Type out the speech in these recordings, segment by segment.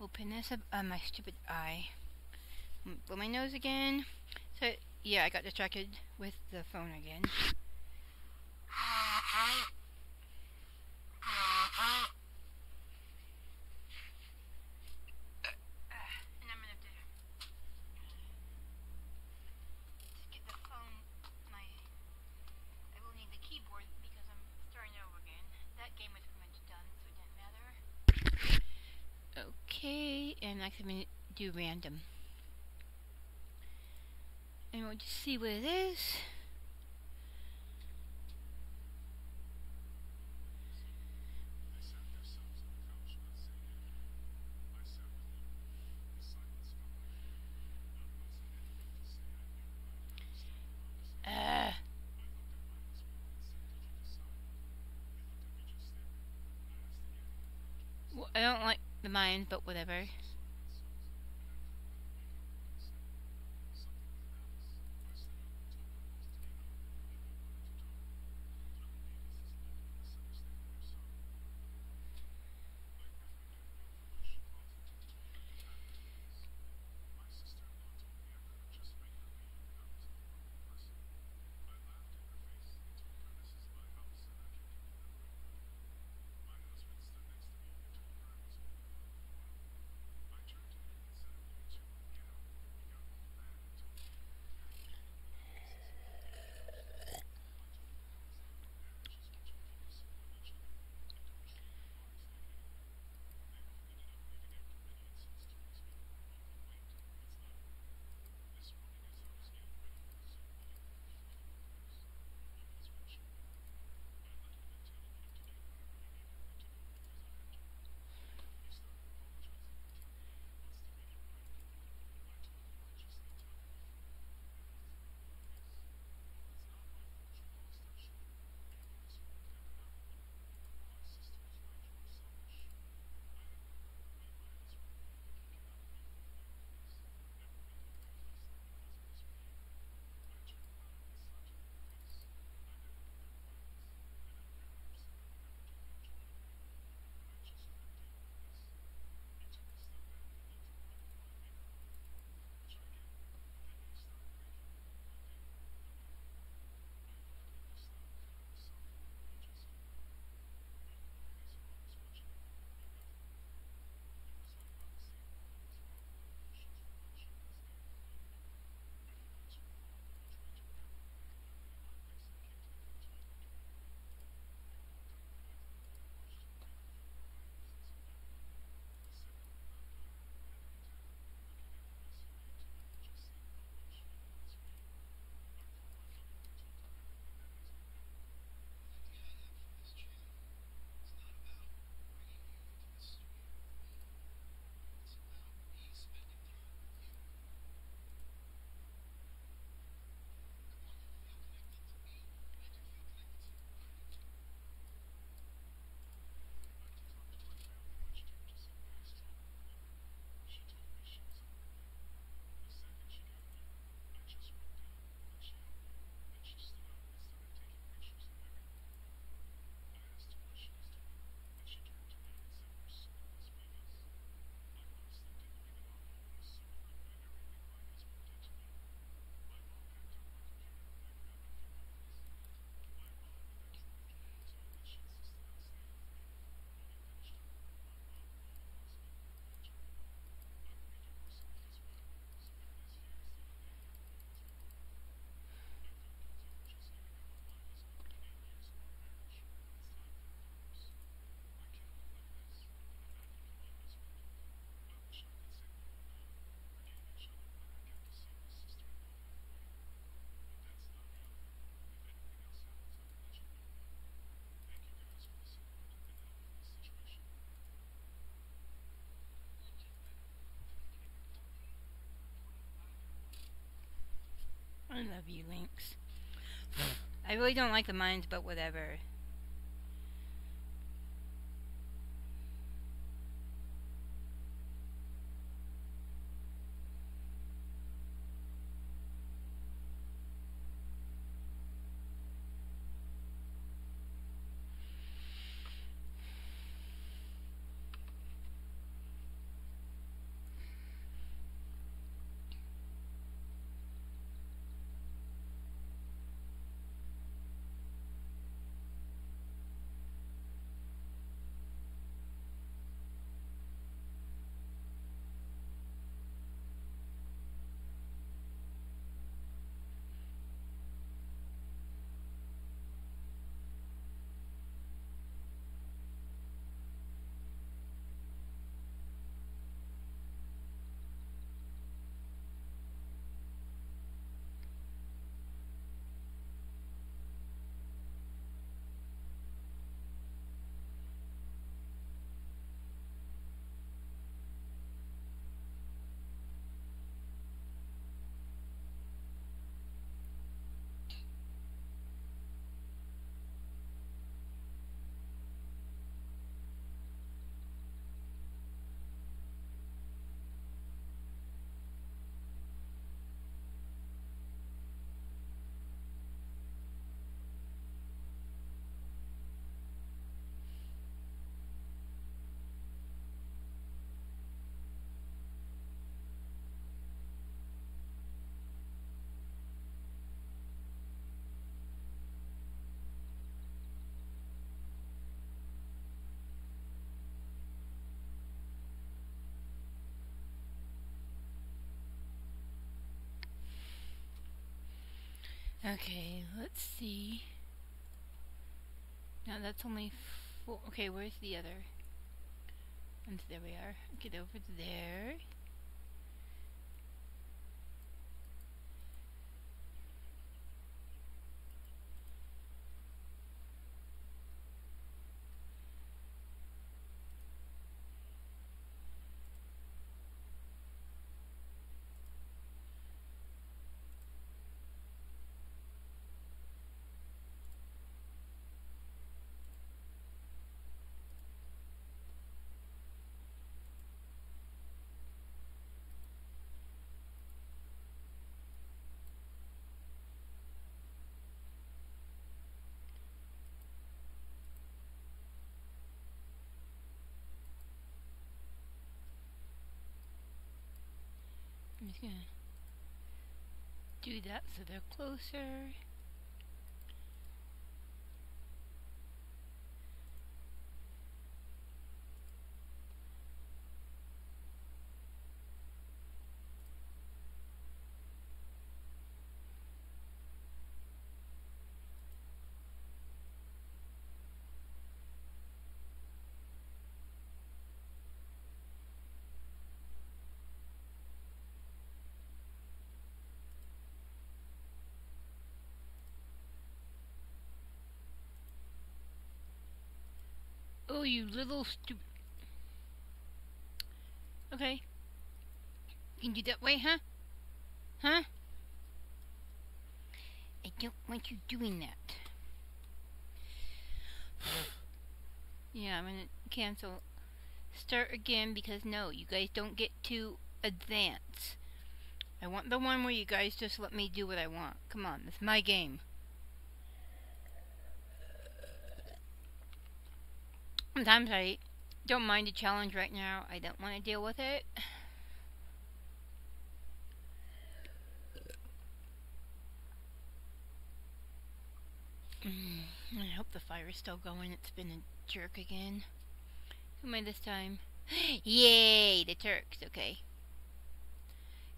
Open this up. Uh, my stupid eye. Mm, Blow my nose again. So, yeah, I got distracted with the phone again. do random. And we'll just see what it is. Uh, I don't like the mind, but whatever. I love you, Lynx. I really don't like the mines, but whatever. Okay, let's see. Now that's only four. Okay, where's the other? And there we are. Get over there. Gonna do that so they're closer. Oh, you little stupid. Okay. You can do that way, huh? Huh? I don't want you doing that. yeah, I'm gonna cancel. Start again because no, you guys don't get to advance. I want the one where you guys just let me do what I want. Come on, it's my game. Sometimes I don't mind a challenge right now. I don't want to deal with it. Mm, I hope the fire is still going. It's been a jerk again. Who am I this time? Yay! The Turks. Okay.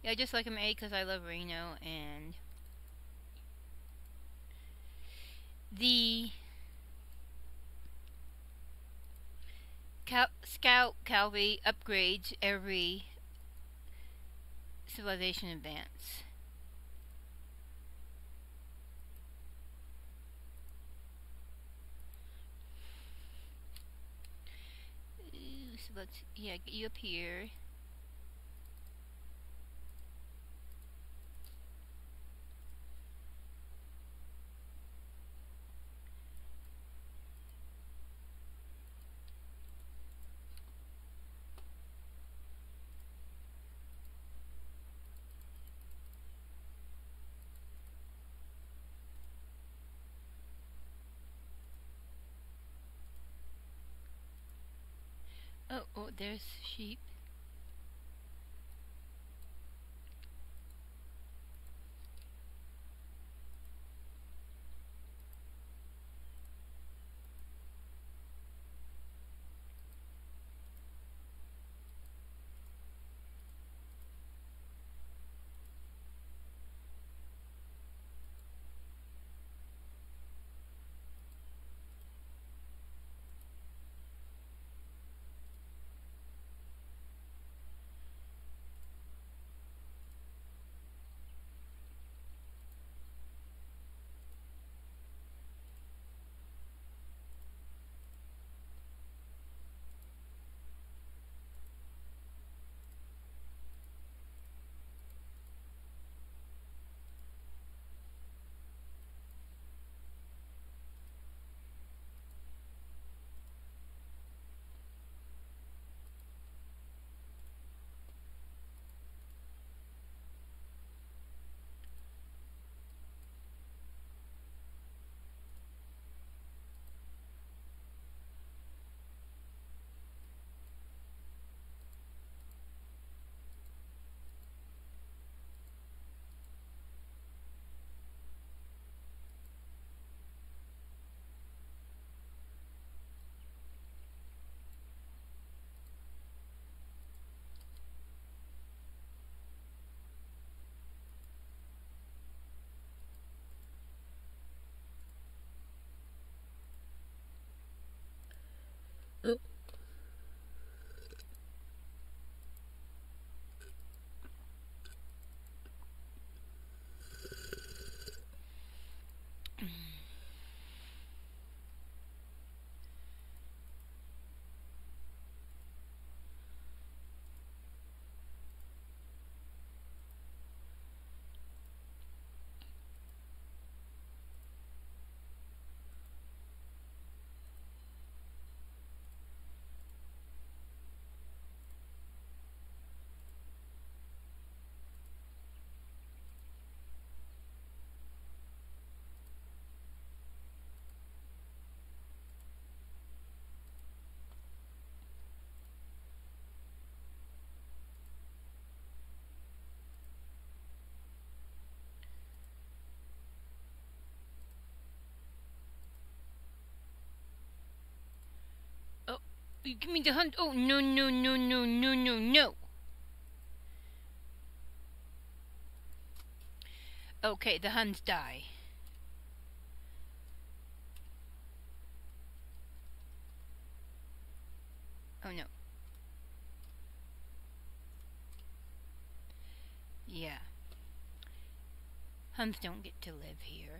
Yeah, I just like I'm A because I love Reno and the Cal Scout Calvi upgrades every civilization advance. So let's yeah get you up here. Oh, oh, there's sheep. You give me the hunt. Oh, no, no, no, no, no, no, no. Okay, the Huns die. Oh no. Yeah. Huns don't get to live here.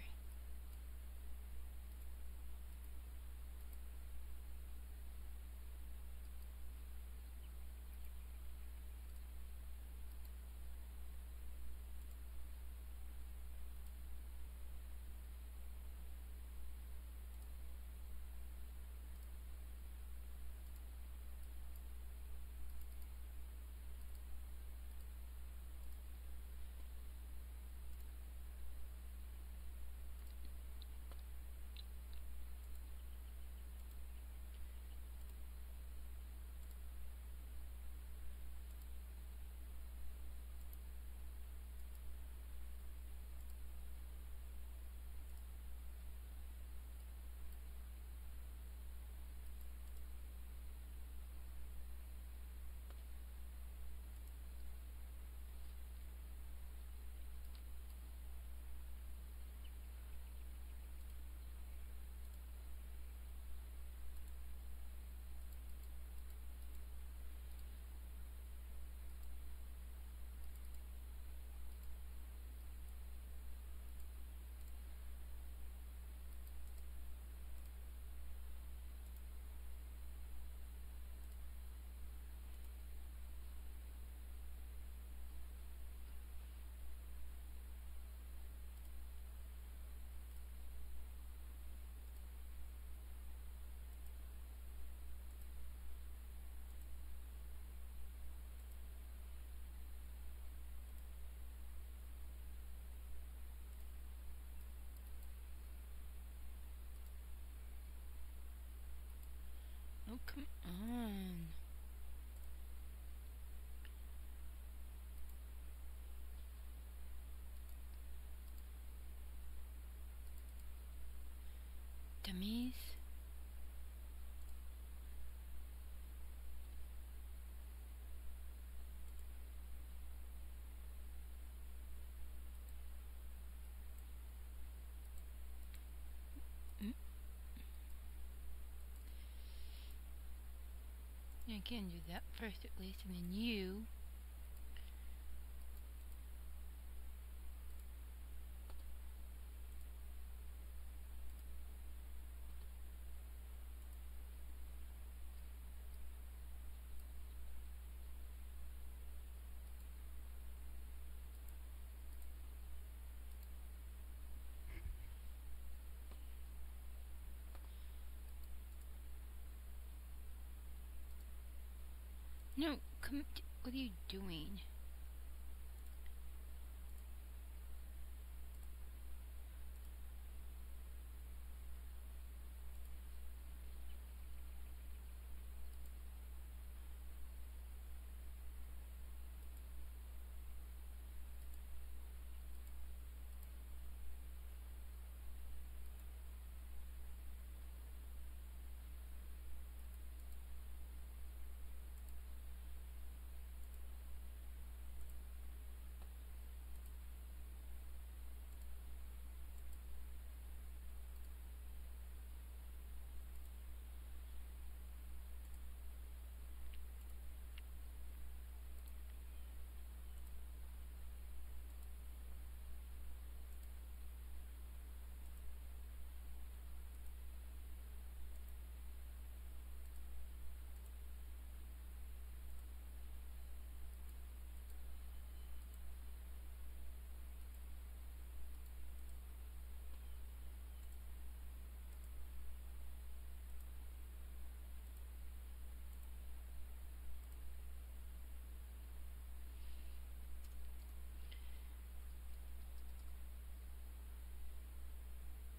Come on. Ah. Dummies. Mm. Can do that first at least, and then you. No, come. What are you doing?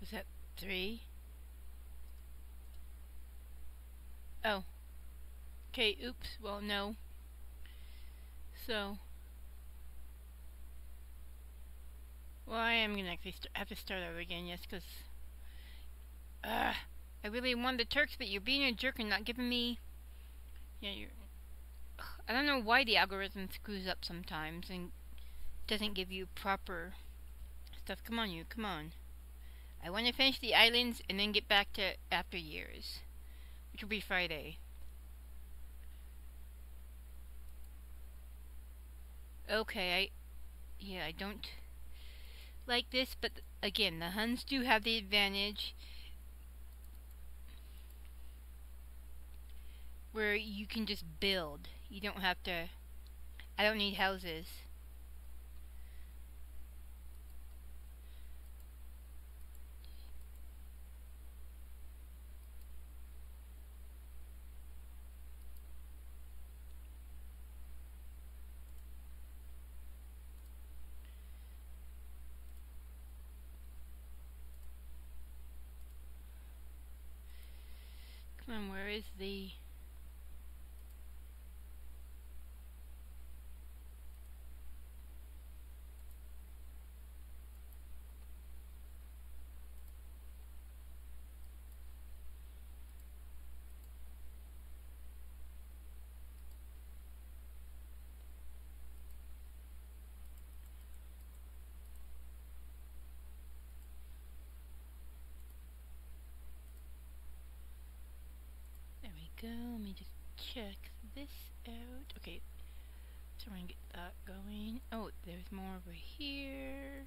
Was that three? Oh. Okay, oops. Well, no. So. Well, I am gonna actually have to start over again, yes, because. Uh, I really want the Turks, but you're being a jerk and not giving me Yeah, you're. I don't know why the algorithm screws up sometimes and doesn't give you proper stuff. Come on, you. Come on. I want to finish the islands and then get back to after years, which will be Friday. Okay, I. Yeah, I don't like this, but again, the Huns do have the advantage where you can just build. You don't have to. I don't need houses. Come on, where is the. There we go. Let me just check this out. Okay. We're gonna get that going. Oh, there's more over here.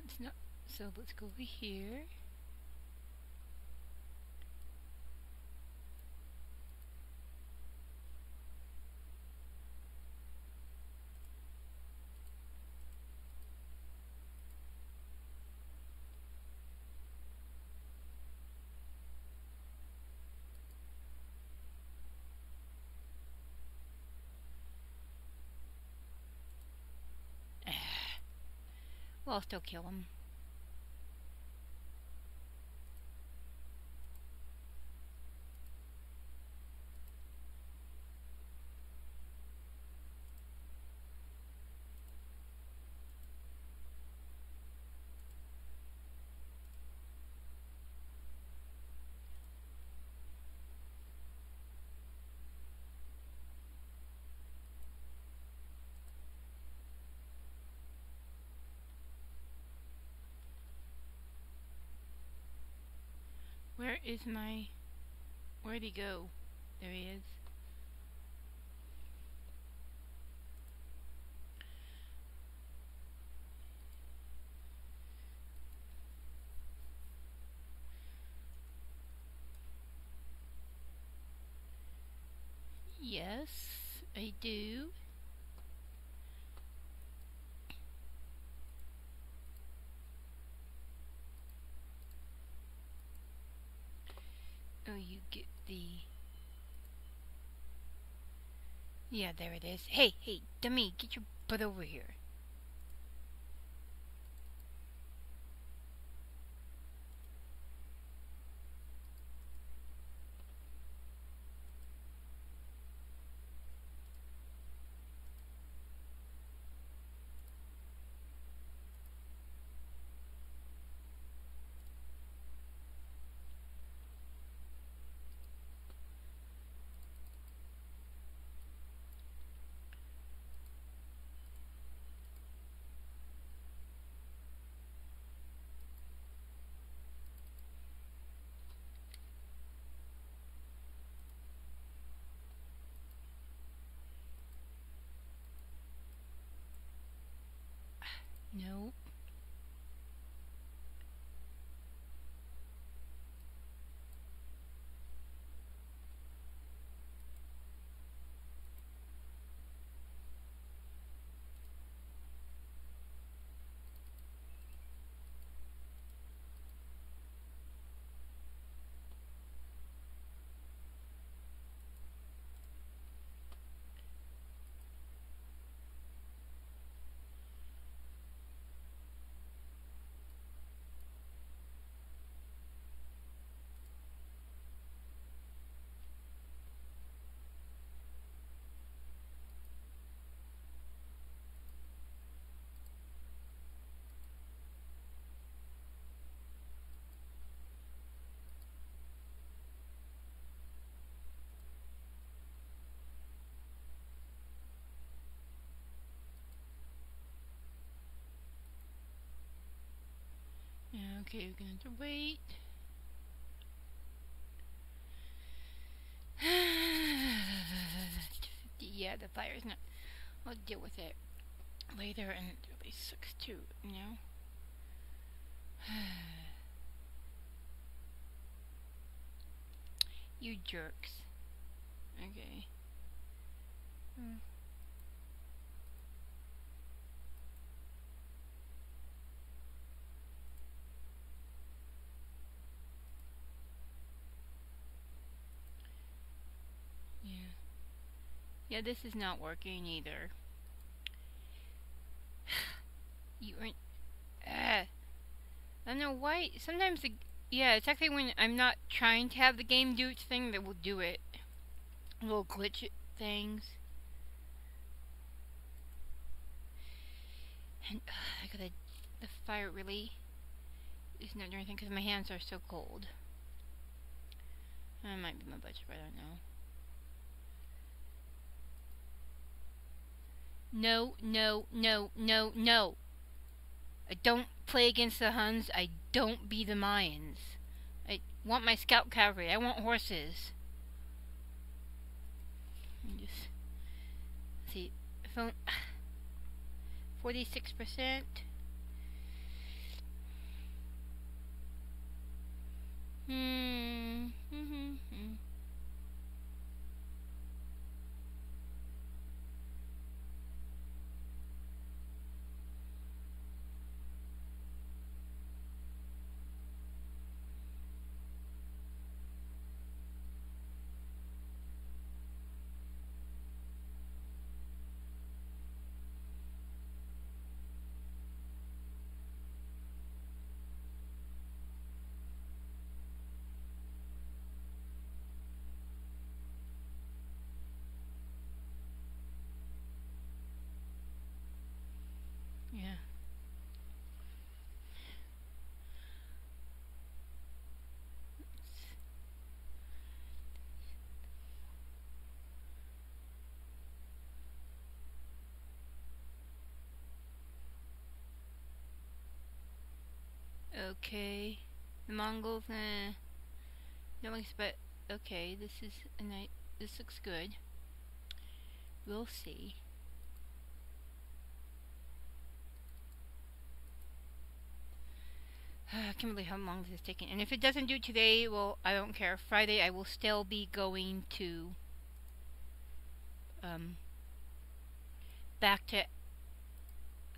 That's not. So let's go over here. Well, I'll still kill him. is my... Where'd he go? There he is. Yes, I do. The. Yeah, there it is. Hey, hey, dummy, get your butt over here. No. Yeah, okay, we're have to wait. yeah, the fire's not. I'll deal with it later, and it really sucks too, you know? you jerks. Okay. Hmm. Yeah. Yeah, this is not working either. you aren't. Uh, I don't know why. Sometimes the. Yeah, it's actually when I'm not trying to have the game do its thing that will do it. Little glitch things. And uh, I gotta. The fire really is not doing anything because my hands are so cold. That might be my budget, I don't know. No, no, no, no, no. I don't play against the Huns. I don't be the Mayans. I want my scout cavalry. I want horses. Just see. Phone. Forty-six percent. Hmm. Mm-hmm. Yeah. Okay. The Mongols, eh. Don't expect. Okay, this is a night. This looks good. We'll see. I can't believe how long this is taking. And if it doesn't do today, well, I don't care. Friday, I will still be going to um, back to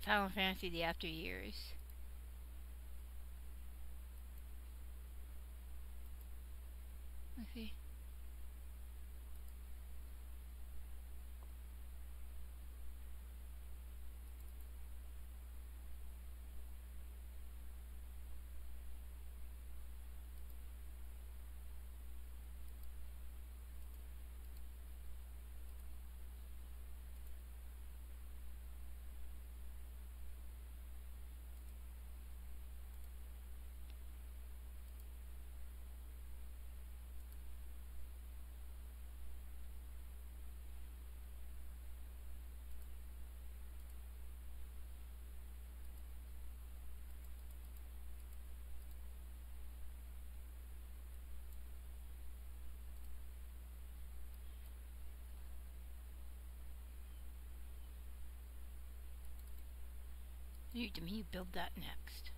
Final Fantasy the After Years. Let's You to me, build that next.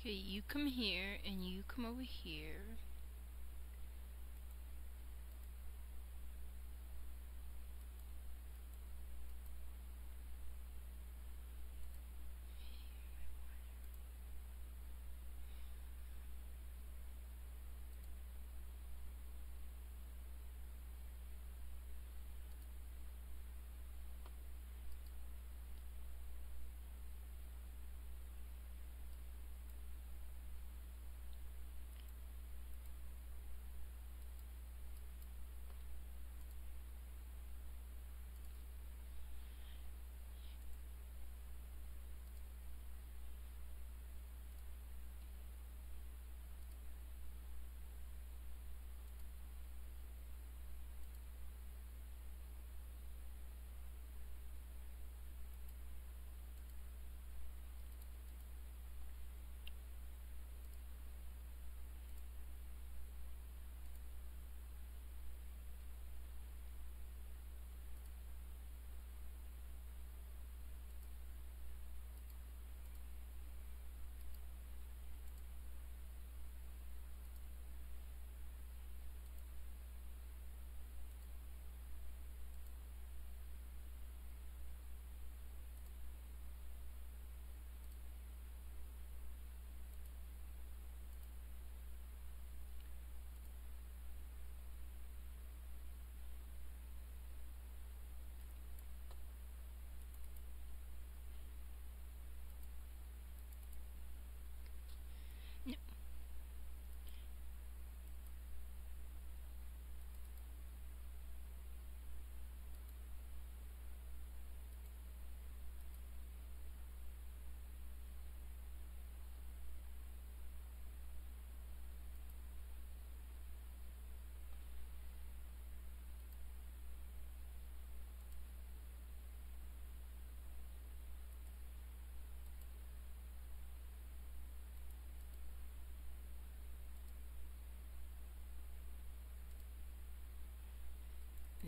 Okay, you come here and you come over here.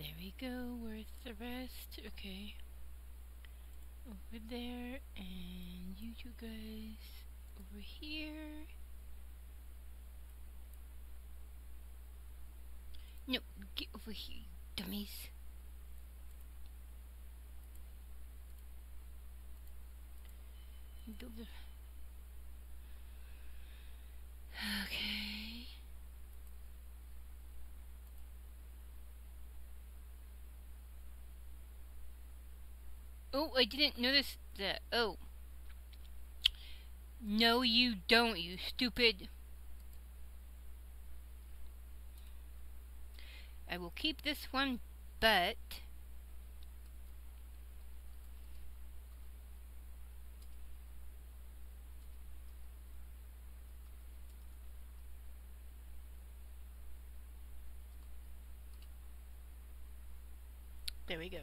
There we go. Where's the rest? Okay. Over there, and you two guys over here. No, get over here, dummies. Okay. Oh, I didn't notice that. Oh. No, you don't, you stupid. I will keep this one, but... There we go.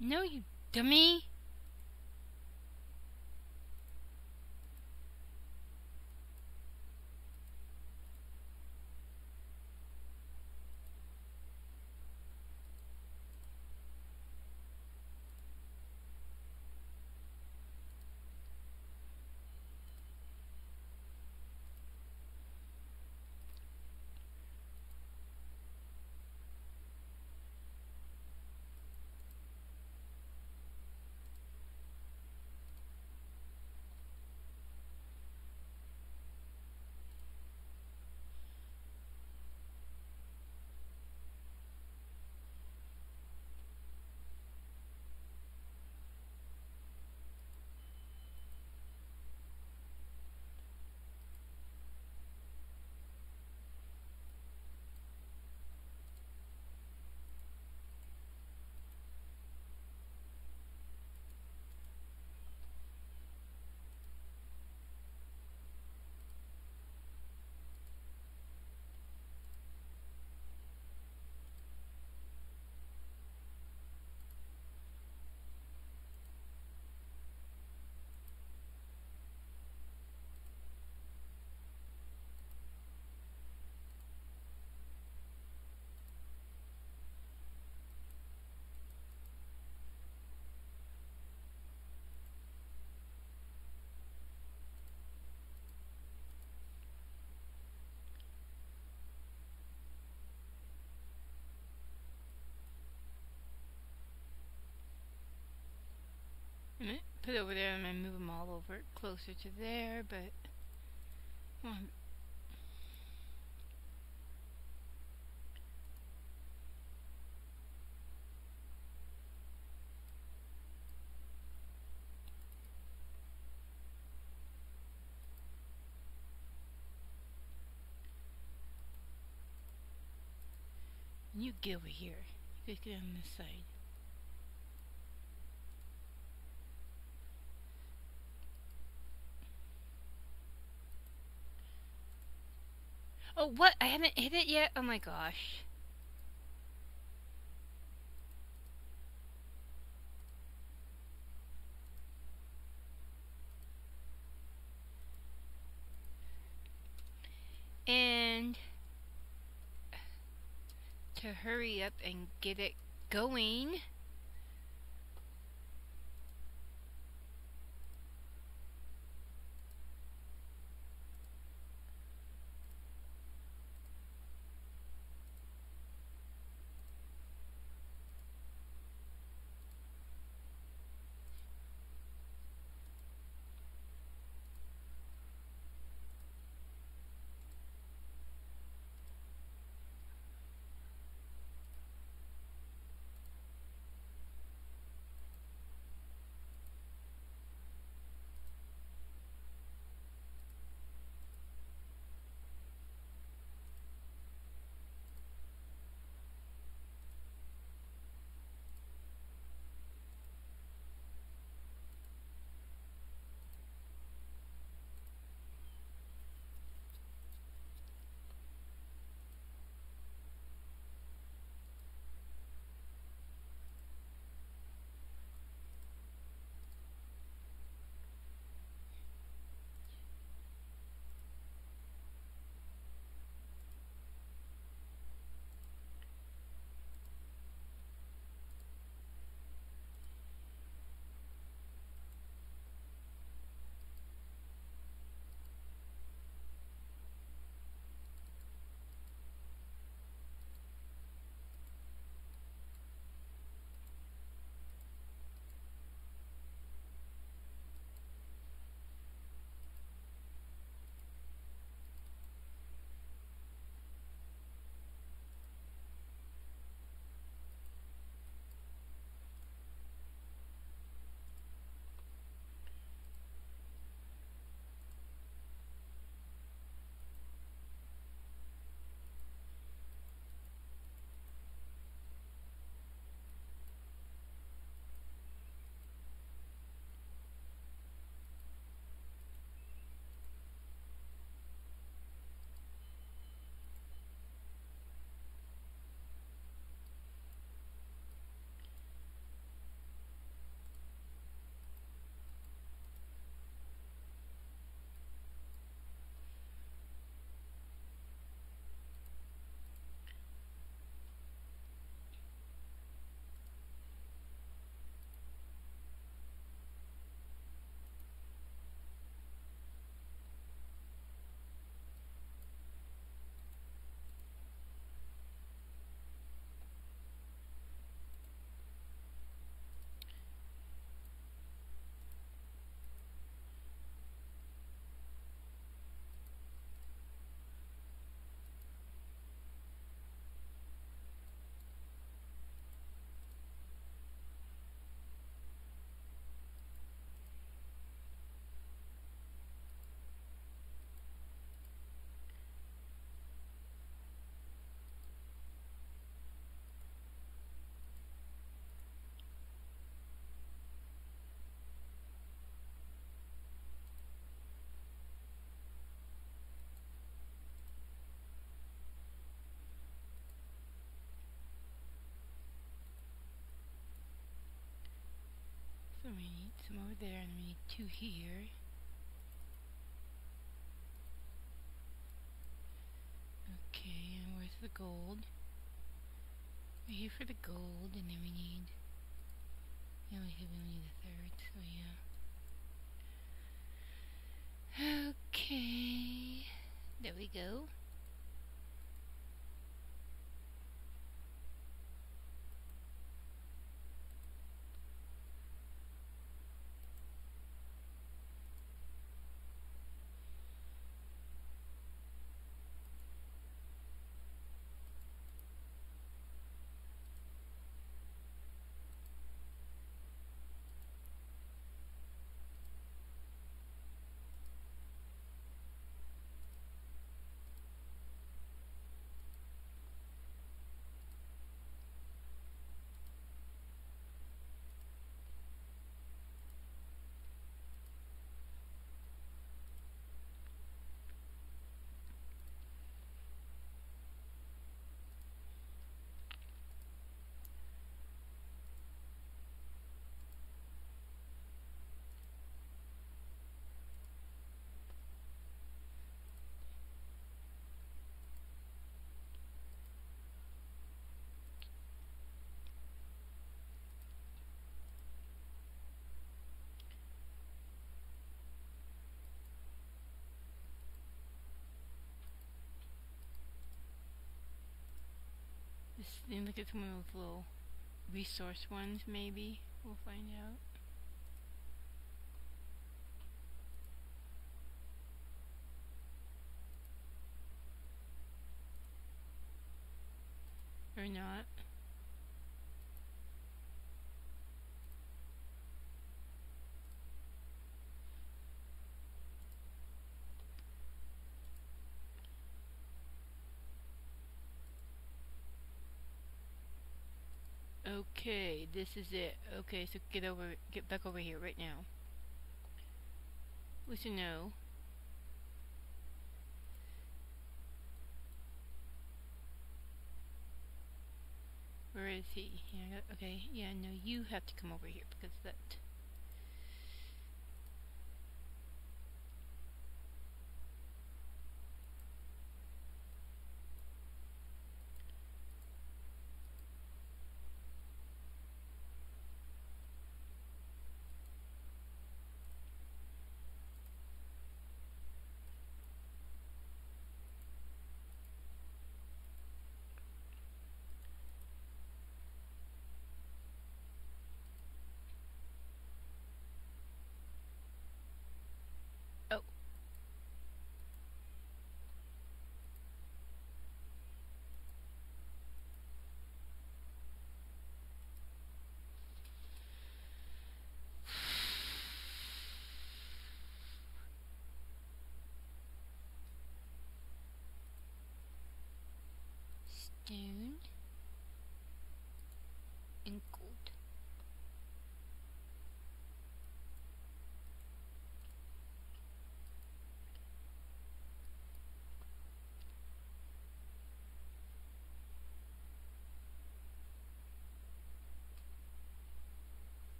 No, you dummy. I'm gonna put it over there and then move them all over closer to there, but. Come on. You get over here. You get on this side. Oh, what? I haven't hit it yet? Oh my gosh. And to hurry up and get it going. To here. Okay, and where's the gold? We're here for the gold, and then we need. Yeah, we we only need a third, so yeah. Okay, there we go. This, then look at some of those little resource ones, maybe. We'll find out. Or not. Okay, this is it. Okay, so get over, get back over here right now. What's a no? Where is he? Yeah, okay, yeah, no, you have to come over here because that. Oh. Stone and gold.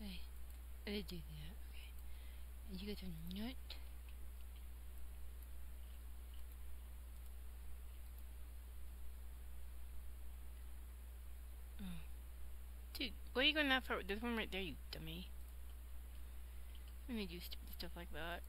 Okay. I do that. Okay. And you guys are nut. Dude, why are you going that far? There's one right there, you dummy. Let me do stupid stuff like that.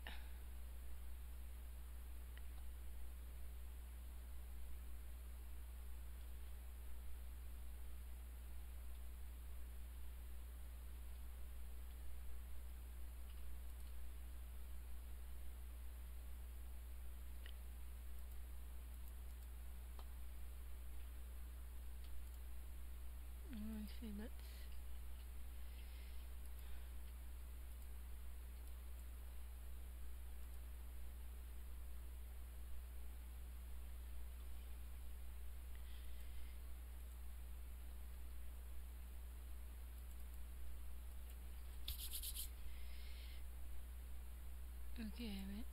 Oh, I see, let's... Damn it.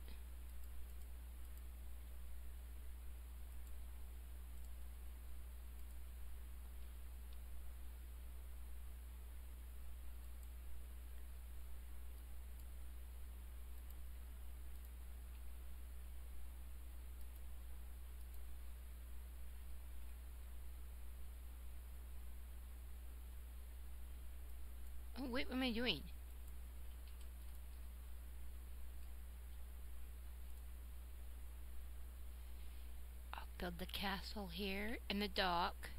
Oh wait, what am I doing? I'll build the castle here in the dock.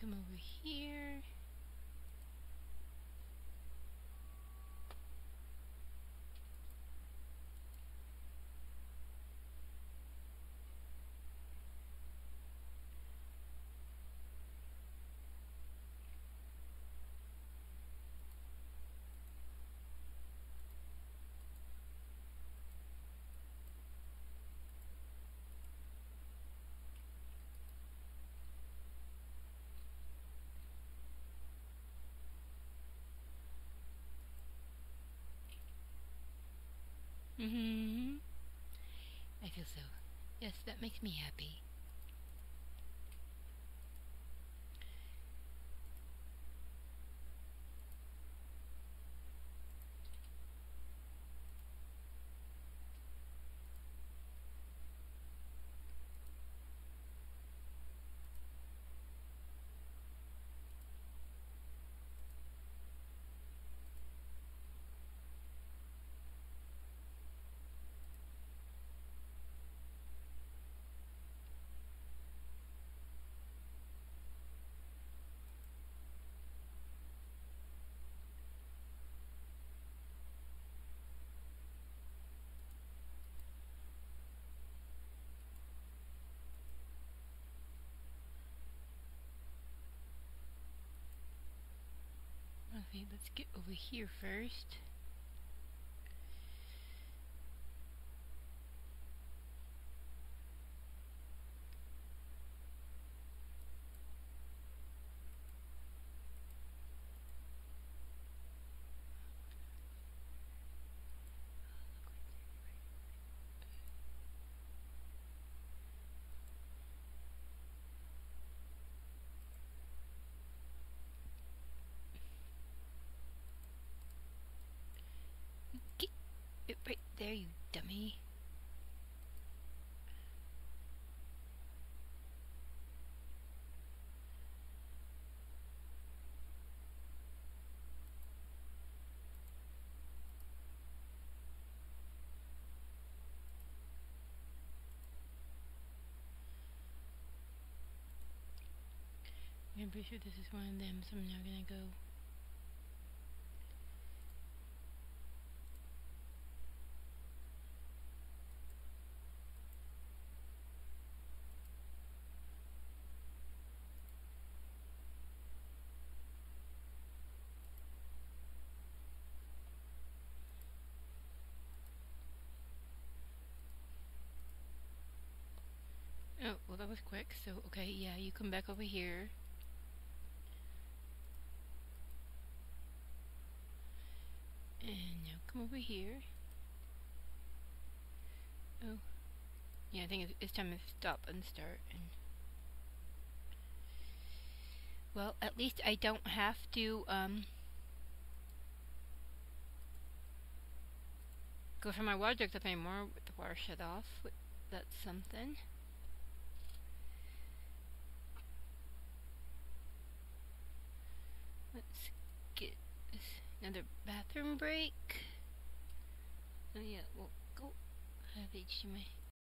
Come over here. Mm-hmm. I feel so. Yes, that makes me happy. Okay, let's get over here first. Dummy. I'm pretty sure this is one of them, so I'm now gonna go. Oh, well that quick, so okay, yeah, you come back over here. And now come over here. Oh. Yeah, I think it's, time to stop and start. And well, at least I don't have to um go for my water up anymore with the water shut off. That's something. Let's get this another bathroom break. Oh yeah, we'll go have HDMI.